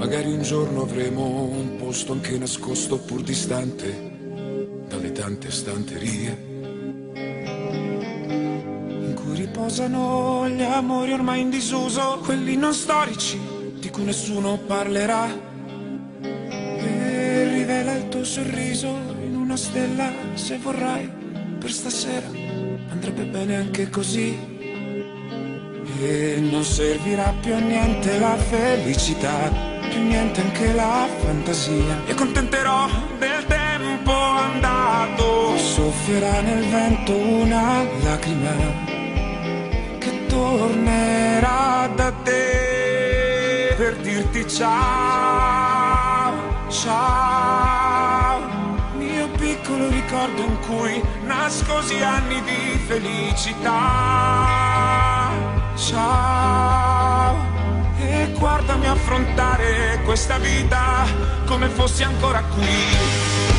Magari un giorno avremo un posto anche nascosto pur distante dalle tante stanterie in cui riposano gli amori ormai in disuso, quelli non storici di cui nessuno parlerà. E rivela il tuo sorriso in una stella se vorrai per stasera andrebbe bene anche così. E non servirà più a niente la felicità, più niente anche la fantasia. E contenterò del tempo andato, soffierà nel vento una lacrima che tornerà da te per dirti ciao, ciao. Mio piccolo ricordo in cui nascosi anni di felicità. Ciao, affrontare questa vita come fossi ancora qui.